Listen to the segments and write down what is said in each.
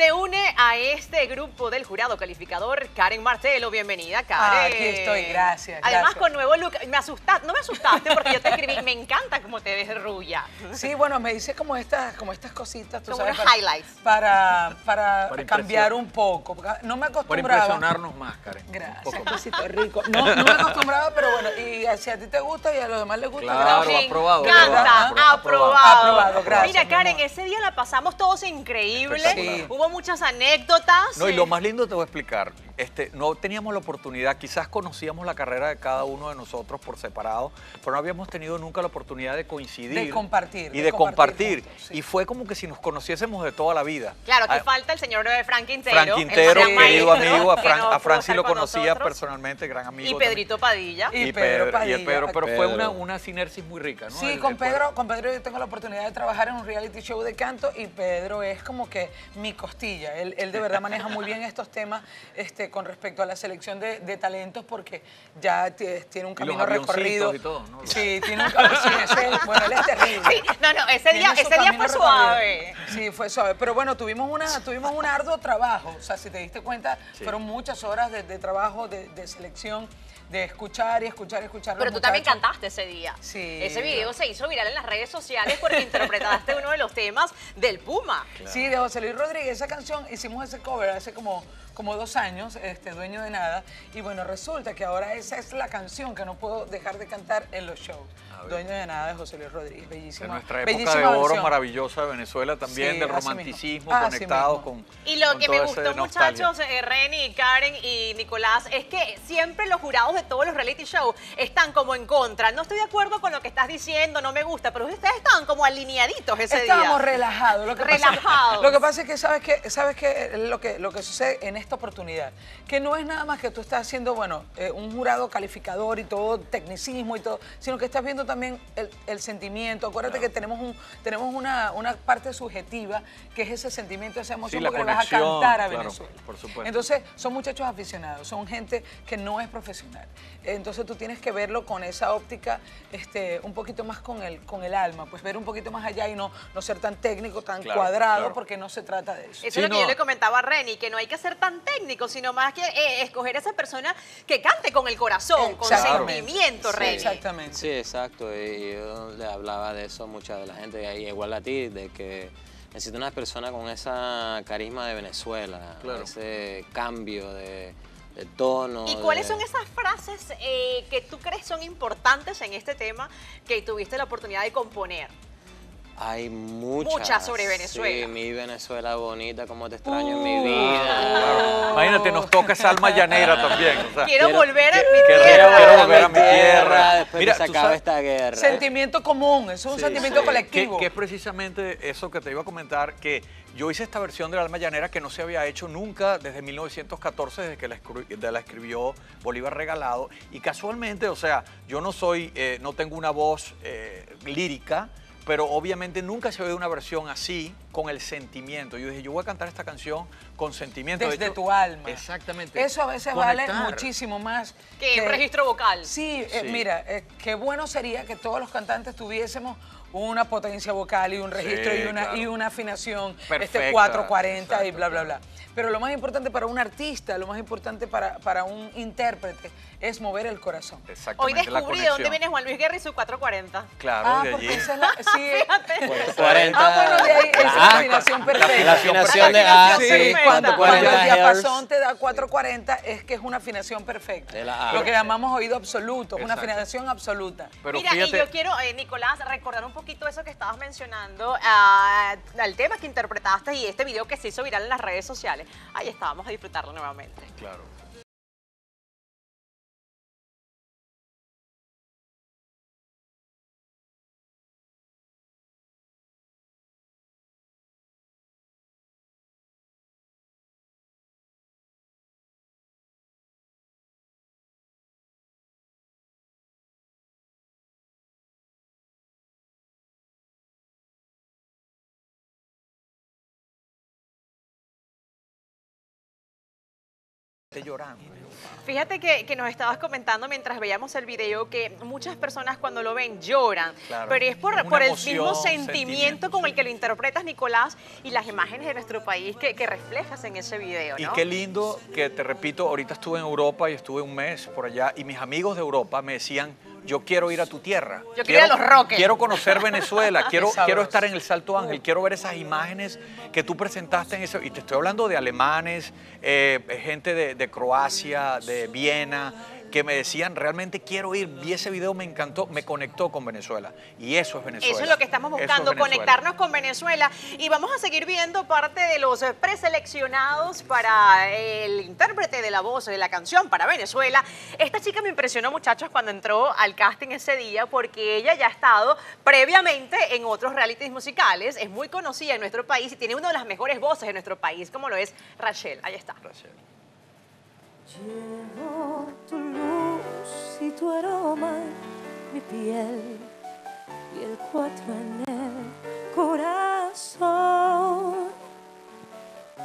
Se une a este grupo del jurado calificador Karen Martelo. Bienvenida, Karen. Ah, aquí estoy, gracias, Además, gracias. con nuevo look. Me asustaste, no me asustaste porque yo te escribí. Me encanta cómo te ves rulla. Sí, bueno, me hice como estas, como estas cositas, tú Como sabes, unos para, highlights. Para, para, Para cambiar un poco. No me Para acostumbraba. impresionarnos más, Karen. Un Gracias, poco más. cosito rico. No, no me acostumbraba, pero bueno, y si a ti te gusta y a los demás les gusta, Claro, gracias. Me aprobado, encanta, aprobado, aprobado. aprobado, gracias, Mira, mi Karen, ese día la pasamos todos increíble. Espectacular. Hubo muchas anécdotas. No, y lo más lindo te voy a explicar. Este, no teníamos la oportunidad, quizás conocíamos la carrera de cada uno de nosotros por separado, pero no habíamos tenido nunca la oportunidad de coincidir. De compartir, Y de de, compartir compartir. juntos, sí. Y fue como que si nos conociésemos de toda la vida. Claro, aquí Ah, falta el señor Frank Quintero. Fran el Quintero, querido amigo, a, que Fran, no a pudo Fran sí estar lo con conocía nosotros. personalmente, gran amigo. Y también. Pedrito Padilla. Y Y Pedro Pedro, y el Padilla. Pedro, pero fue una, una sinergia muy rica, ¿no? Sí, El- con el Pedro, con Pedro yo tengo la oportunidad de trabajar en un reality show de canto y Pedro es como que mi costilla. Él, él de verdad maneja muy bien estos temas este, con respecto a la selección de, de talentos porque ya tiene un Y los camino recorrido. y todo, ¿no? Sí, tiene un camino. Sí, bueno, él es terrible. Sí, no, no, ese día, ese día fue recorrido. suave. Sí, fue suave. Pero bueno, tuvimos, una, tuvimos un arduo trabajo. O sea, si te diste cuenta, Sí. fueron muchas horas de, de trabajo, de, de selección, de escuchar y escuchar y escuchar. Pero tú también cantaste ese día. Sí. Ese video se hizo viral en las redes sociales porque interpretaste uno de los temas del Puma. Sí, de José Luis Rodríguez. Esa canción hicimos ese cover hace como, como dos años, este, Dueño de Nada. Y bueno, resulta que ahora esa es la canción que no puedo dejar de cantar en los shows. Dueño de Nada de José Luis Rodríguez. Bellísima. De nuestra época bellísima de oro versión. maravillosa de Venezuela también, Sí, del así mismo. romanticismo, Así conectados mismo. con Y lo con que me gustó, muchachos, eh, Reni, Karen y Nicolás, es que siempre los jurados de todos los reality shows están como en contra. No estoy de acuerdo con lo que estás diciendo, no me gusta, pero ustedes estaban como alineaditos ese Estábamos día. relajados. Lo que Relajados. Pasa, lo que pasa es que sabes que sabes que lo que lo que sucede en esta oportunidad, que no es nada más que tú estás haciendo, bueno, eh, un jurado calificador y todo tecnicismo y todo, sino que estás viendo también el, el sentimiento. Acuérdate que tenemos un tenemos una, una parte subjetiva que es ese sentimiento, esa emoción Sí, porque le vas a cantar a claro, Venezuela. por supuesto. Entonces, son muchachos aficionados, son gente que no es profesional. Entonces, tú tienes que verlo con esa óptica este, un poquito más con el, con el alma, pues ver un poquito más allá y no, no ser tan técnico, tan Claro, cuadrado, claro. porque no se trata de eso. Eso Sí, es lo que no. yo le comentaba a Reni, que no hay que ser tan técnico, sino más que eh, escoger esa persona que cante con el corazón, con sentimiento, Sí, Reni. Exactamente. Sí, exacto. Y yo le hablaba de eso a mucha de la gente, y igual a ti, de que necesito una persona con esa carisma de Venezuela, Claro. ese cambio de, de tono. ¿Y cuáles de- son esas frases eh, que tú crees son importantes en este tema que tuviste la oportunidad de componer? Hay muchas. Muchas sobre Venezuela. Sí, mi Venezuela bonita, como te extraño en mi Uh, vida. Imagínate, nos toca esa alma llanera también. o sea, Quiero, quiero- volver a mi tierra. quiero volver a mi tierra. Después Mira, que se acabe sabes- esta guerra. Sentimiento común, eso es un Sí, sentimiento sí. colectivo. Que, que es precisamente eso que te iba a comentar, que yo hice esta versión del alma llanera que no se había hecho nunca desde 1914, desde que la, escri- de la escribió Bolívar Regalado. Y casualmente, o sea, yo no soy, eh, no tengo una voz eh, lírica, pero obviamente nunca se ve una versión así, con el sentimiento. Yo dije, yo voy a cantar esta canción con sentimiento. De Desde hecho, tu alma. Exactamente. Eso a veces vale muchísimo más. Que un registro vocal. Sí, eh, mira, eh, qué bueno sería que todos los cantantes tuviésemos una potencia vocal y un registro Sí, y, una, claro. y una afinación Perfecta, este 440 y bla, bla, bla. Pero lo más importante para un artista, lo más importante para, para un intérprete es mover el corazón. Hoy Exactamente, la descubrí de dónde viene Juan Luis Guerra y su 440. Claro, ah, de porque allí. esa es la... Sí, Fíjate. 40. Ah, bueno, de ahí, esa es la Ah, afinación perfecta. La afinación de A, sí. Cuando, cuando el 440 diapasón te da 440 es que es una afinación perfecta. De la A. Lo que llamamos oído absoluto, una afinación absoluta. Pero Mira, fíjate, y yo quiero, eh, Nicolás, recordar un poquito eso que estabas mencionando, ah, al tema que interpretaste y este video que se hizo viral en las redes sociales. Ahí está, vamos a disfrutarlo nuevamente. claro. Llorando. Fíjate que, que nos estabas comentando mientras veíamos el video que muchas personas cuando lo ven lloran, Claro. pero es por, Es por el mismo sentimiento, sentimiento, con sí. el que lo interpretas, Nicolás, y las imágenes de nuestro país que, que reflejas en ese video, Y qué lindo que te repito, ahorita estuve en Europa y estuve un mes por allá y mis amigos de Europa me decían, yo quiero ir a tu tierra. Yo quiero ir a los Roques". Quiero conocer Venezuela, quiero, quiero estar en el Salto Ángel, quiero ver esas imágenes que tú presentaste en ese... Y te estoy hablando de alemanes, eh, gente de, de Croacia, de Viena, que me decían, realmente quiero ir, vi ese video, me encantó, me conectó con Venezuela. Y eso es Venezuela. Eso es lo que estamos es buscando, conectarnos con Venezuela. Y vamos a seguir viendo parte de los eh, preseleccionados para el intérprete de la voz de la canción para Venezuela. Esta chica me impresionó, muchachos, cuando entró al casting ese día, porque ella ya ha estado previamente en otros realities musicales. Es muy conocida en nuestro país y tiene una de las mejores voces de nuestro país, como lo es Rachel. Ahí está. Gracias. Llevo tu luz y tu aroma en mi piel y el cuatro en el corazón.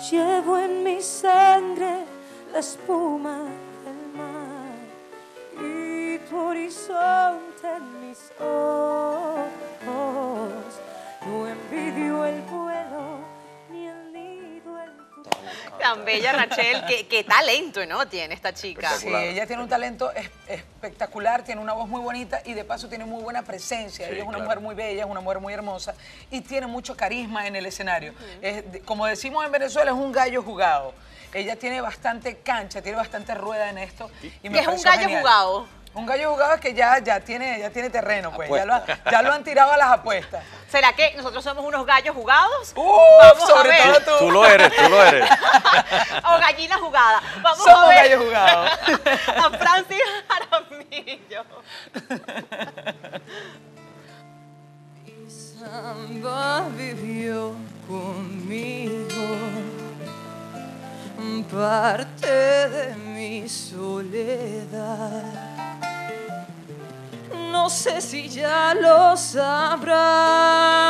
Llevo en mi sangre la espuma del mar y tu horizonte en mis ojos. No envidio el vuelo Tan bella Rachel, qué, qué talento, ¿no? Tiene esta chica. Sí, ella tiene un talento es- espectacular, tiene una voz muy bonita y de paso tiene muy buena presencia. Sí, ella es una claro. mujer muy bella, es una mujer muy hermosa y tiene mucho carisma en el escenario. Es como decimos en Venezuela, es un gallo jugado. Ella tiene bastante cancha, tiene bastante rueda en esto. Y ¿Qué es un gallo genial. jugado? Un gallo jugado es que ya, ya, tiene, ya tiene terreno, pues. Ya lo, Apuesta. ha- ya lo han tirado a las apuestas. ¿Será que nosotros somos unos gallos jugados? ¡Uf! Vamos a ver. todo Tú lo eres, tú lo eres. O gallina jugada. Vamos Somos a ver gallos jugados. a Francis Jaramillo. Samba vivió conmigo parte de mi soledad. No sé si ya lo sabrás,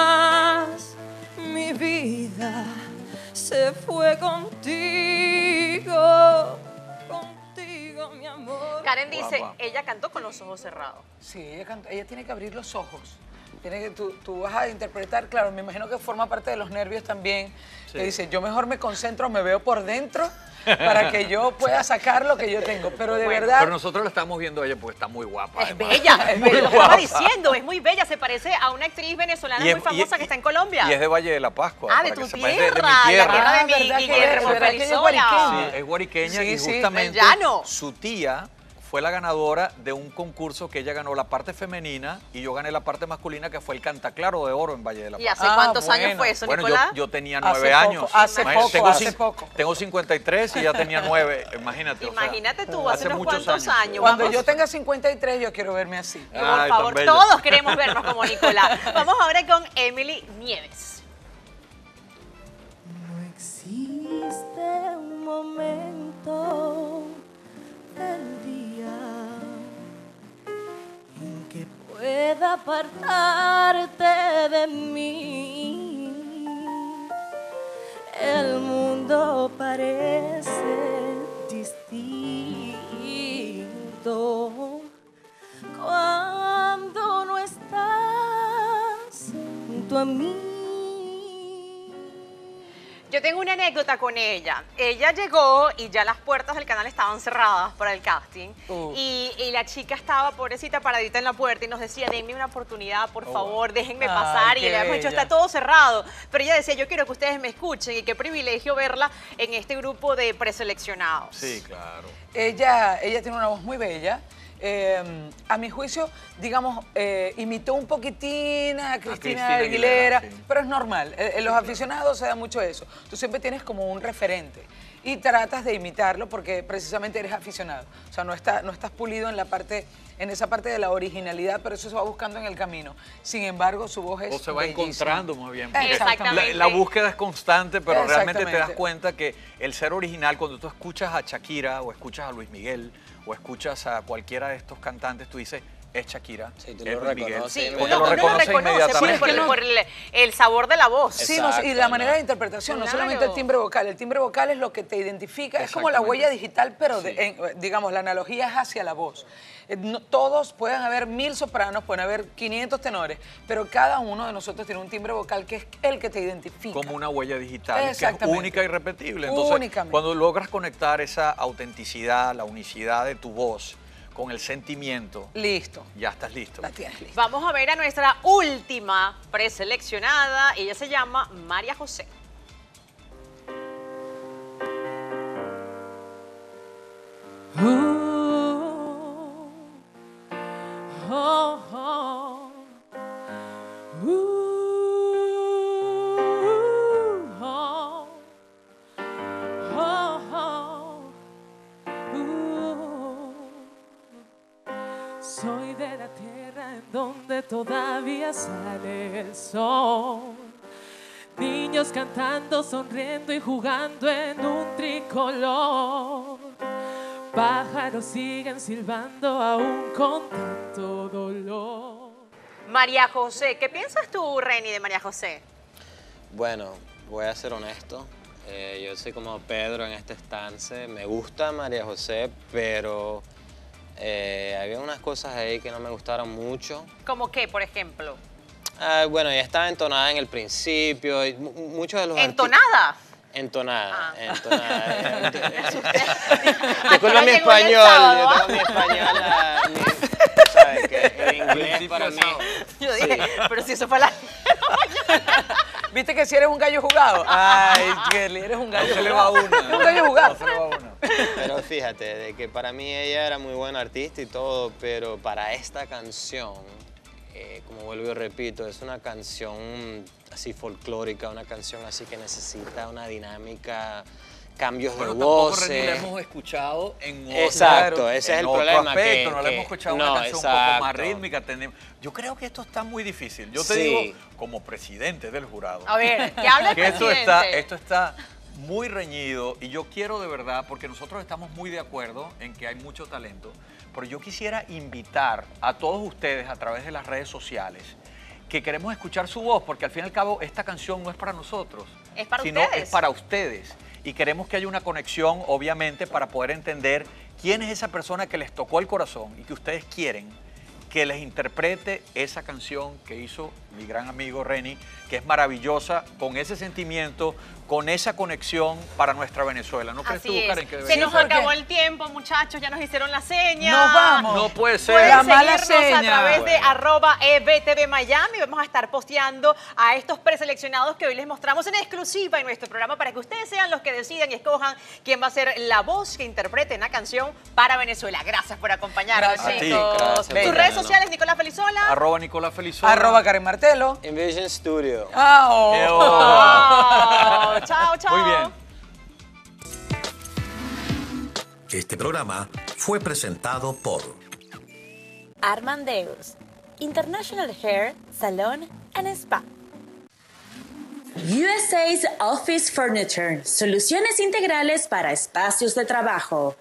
contigo, contigo mi amor. Karen dice, Guapa. ella cantó con los ojos cerrados. Sí, ella, canta- ella tiene que abrir los ojos. Tiene que, tú, tú vas a interpretar, claro, me imagino que forma parte de los nervios también. Que dice, yo mejor me concentro, me veo por dentro para que yo pueda sacar lo que yo tengo. Pero de verdad, Pero nosotros la estamos viendo a ella porque está muy guapa. Es además. bella, es Muy bella. Lo estaba guapa. diciendo, es muy bella. Se parece a una actriz venezolana Y es- muy famosa y- que está en Colombia. Y es de Valle de la Pascua. Ah, de tu es de- de mi tierra, la tierra. tierra de Ah, mi ¿verdad que Guillermo es? ¿Verdad que ella es Felizola. guariqueña? Sí, es guariqueña Sí, y sí, justamente su tía fue la ganadora de un concurso que ella ganó la parte femenina y yo gané la parte masculina que fue el Cantaclaro de Oro en Valle de la ¿Y Paz. hace Ah, cuántos años fue eso, Bueno, yo, Nicolás? yo tenía Hace nueve poco, años. hace poco, tengo hace poco. Tengo 53 y ya tenía nueve. Imagínate. o sea, Imagínate tú, hace, unos muchos cuantos años. cuando Vamos- yo tenga 53, yo quiero verme así. Y por favor, todos queremos vernos como Nicolás. Vamos ahora con Emily Nieves. Pueda apartarte de mí. El mundo parece distinto cuando no estás junto a mí. Tengo una anécdota con ella. Ella llegó y ya las puertas del canal estaban cerradas para el casting. Uh. Y, y la chica estaba, pobrecita, paradita en la puerta y nos decía, denme una oportunidad, por favor, déjenme Ay, pasar. y le habíamos dicho, está todo cerrado. Pero ella decía, yo quiero que ustedes me escuchen y qué privilegio verla en este grupo de preseleccionados. Sí, claro. Ella, ella tiene una voz muy bella. Eh, a mi juicio, digamos, eh, imitó un poquitín a Cristina, Cristina Aguilera, Aguilera, sí. pero es normal. Eh, En los aficionados se da mucho eso. Tú siempre tienes como un referente y tratas de imitarlo porque precisamente eres aficionado. O sea, no, está, no estás pulido en la parte, en esa parte de la originalidad, pero eso se va buscando en el camino. Sin embargo, su voz es O se va bellísima. encontrando más bien. Exactamente. La, la búsqueda es constante, pero realmente te das cuenta que el ser original, cuando tú escuchas a Shakira o escuchas a Luis Miguel o escuchas a cualquiera de estos cantantes, tú dices, es Shakira. Sí, tú es lo Luis Miguel. reconoces Sí, Sí, porque uno, lo uno reconoce inmediatamente. por, el- por el, el sabor de la voz. Sí, no, y la manera ¿no? de interpretación, no solamente el timbre vocal. El timbre vocal es lo que te identifica, es como la huella digital, pero de- en- digamos, la analogía es hacia la voz. Eh, no- todos pueden haber mil sopranos, pueden haber 500 tenores, pero cada uno de nosotros tiene un timbre vocal que es el que te identifica. como una huella digital, que es única y repetible. Entonces, Únicamente. cuando logras conectar esa autenticidad, la unicidad de tu voz con el sentimiento, Listo, ya estás listo. la tienes lista. Vamos a ver a nuestra última preseleccionada. Ella se llama María José. Tierra en donde todavía sale el sol. Niños cantando, sonriendo y jugando en un tricolor. Pájaros siguen silbando aún con tanto dolor. María José, ¿qué piensas tú, Reni, de María José? Bueno, voy a ser honesto. Eh, yo soy como Pedro en este estance. Me gusta María José, pero eh, había unas cosas ahí que no me gustaron mucho. ¿Cómo qué, por ejemplo? Ah, bueno, ya estaba entonada en el principio. y muchos de los ¿Entonada? Entonada, Ah. entonada. Disculpa mi español, sábado, yo ¿ah? tengo mi español, ah, mi- ¿sabes qué? El inglés para mí. Yo dije, pero si eso fue la... ¿Viste que si eres un gallo jugado? Ay, Kelly, eres un No gallo se le va jugado. una. Un gallo jugado. No se le va una. Pero fíjate, de que para mí ella era muy buena artista y todo, pero para esta canción, eh, como vuelvo y repito, es una canción así folclórica, una canción así que necesita una dinámica, cambios Bueno, de tampoco voces. Reni, la hemos escuchado en otro, Exacto, ese es en el otro problema, aspecto, que- no la que- hemos escuchado no, una canción un poco más exacto. rítmica. Yo creo que esto está muy difícil. Yo te Sí. digo, como presidente del jurado, A ver, que hable el que esto presidente. está, esto está muy reñido y yo quiero de verdad, porque nosotros estamos muy de acuerdo en que hay mucho talento, pero yo quisiera invitar a todos ustedes a través de las redes sociales que queremos escuchar su voz, porque al fin y al cabo esta canción no es para nosotros, Es para sino ustedes. es para ustedes. Y queremos que haya una conexión, obviamente, para poder entender quién es esa persona que les tocó el corazón y que ustedes quieren que les interprete esa canción que hizo mi gran amigo Reni, que es maravillosa, con ese sentimiento, con esa conexión para nuestra Venezuela. ¿No crees Así tú, es. Karen, que Se nos ser? acabó el tiempo, muchachos. Ya nos hicieron la seña. Nos vamos. No puede ser. Pueden La mala seguirnos a seña. través de arroba EBTV Miami. Vamos a estar posteando a estos preseleccionados que hoy les mostramos en exclusiva en nuestro programa para que ustedes sean los que decidan y escojan quién va a ser la voz que interprete una canción para Venezuela. Gracias por acompañarnos, Gracias a ti. chicos. Gracias Tus redes sociales, Nicolás Felizola. Arroba Nicolás Felizola. Arroba Karen Martelo. Envision Studio. Oh, chao, chao. Muy bien. Este programa fue presentado por Armandeus, International Hair Salon and Spa. USA's Office Furniture, soluciones integrales para espacios de trabajo.